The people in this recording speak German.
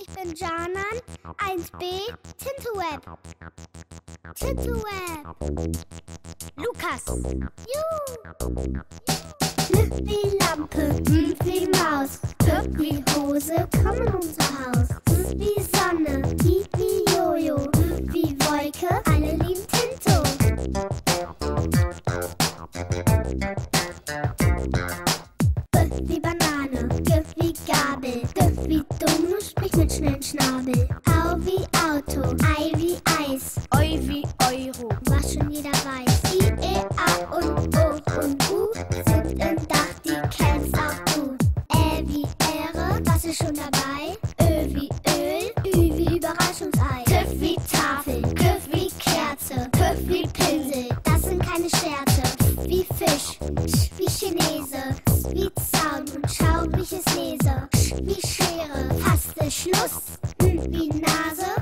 Ich bin Janan, 1b, Tintoweb. Tintoweb. Lukas. Juhu. Lüft wie Lampe, hm wie Maus, Hüpf wie Hose, komm in unser Haus. Hm wie Sonne, piep wie Jojo, hm wie Wolke, alle lieben Tinto. Schnabel. Au wie Auto, Ei wie Eis, Eu wie Euro. was schon jeder weiß. I, E, A und O und U sind im Dach, die kennst auch du. Ä wie Ehre, was ist schon dabei? Ö wie Öl, Ü wie Überraschungsei. Tüff wie Tafel, Küff wie Kerze, Püff wie Pinsel, das sind keine Scherze. Wie Fisch, Sch wie Chinese, wie Zaun ist Schluss. Wie Nase,